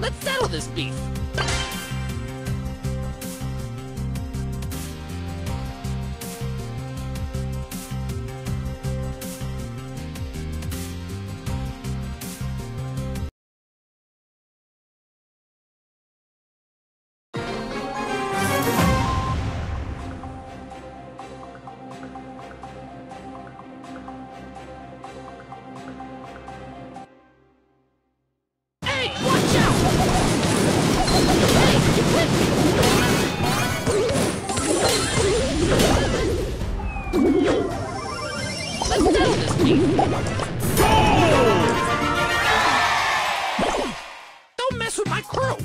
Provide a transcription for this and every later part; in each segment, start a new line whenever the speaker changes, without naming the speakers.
Let's settle this beef. Hey, Don't mess with my crew!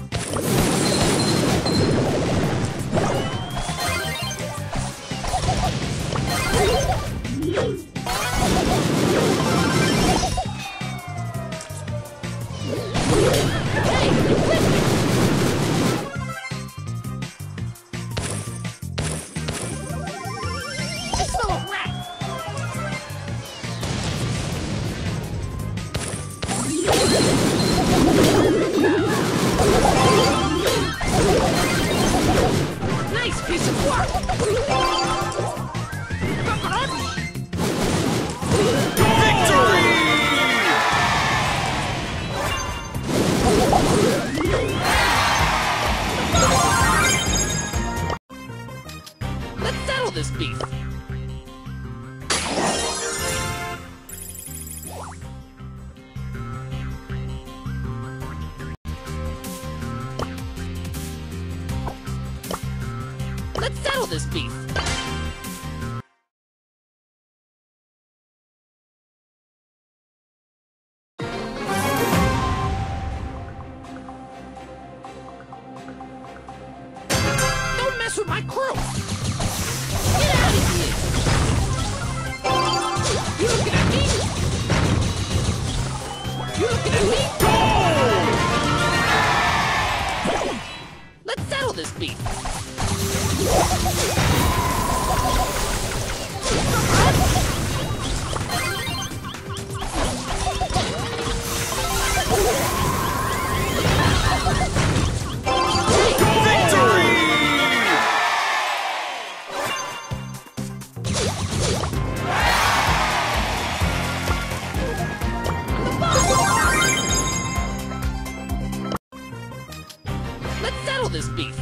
kill this beast! Let's settle this beef! Don't mess with my crew! Let's settle this beef.